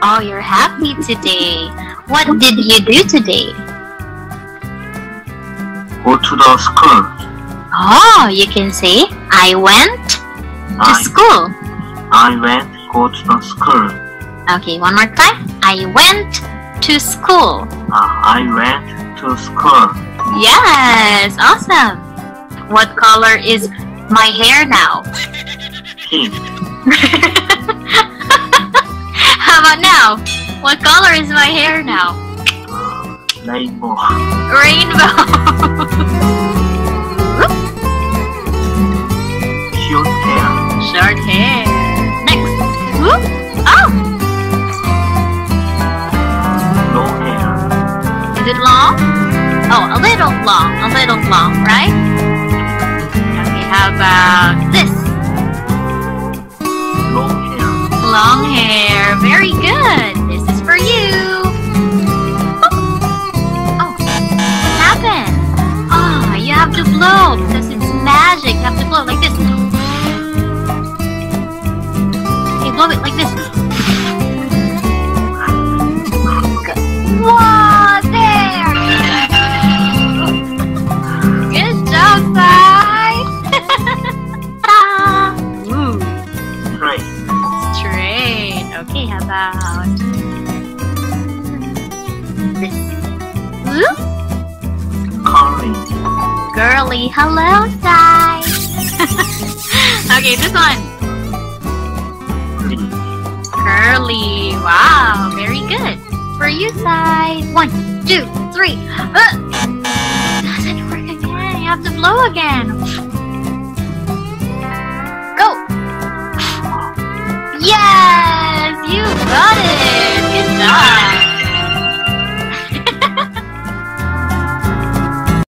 Oh, you're happy today. What did you do today? Go to the school. Oh, you can say, I went to I, school. I went go to the school. Okay, one more time. I went to school. Uh, I went to school. Yes, awesome. What color is my hair now? Pink. About now? What color is my hair now? Rainbow. Rainbow. Cute hair. Short hair. Next. Whoop. Oh, Long hair. is it long? Oh, a little long. A little long, right? Okay, how about this? Long hair. Long hair. Very good. This is for you. Oh, oh. what happened? Oh, you have to blow because it's magic. You have to blow like this. About? Curly. Girly, hello, Sai. okay, this one. Curly. Wow, very good. For you, Sai. One, two, three. Uh, doesn't work again. You have to blow again. You got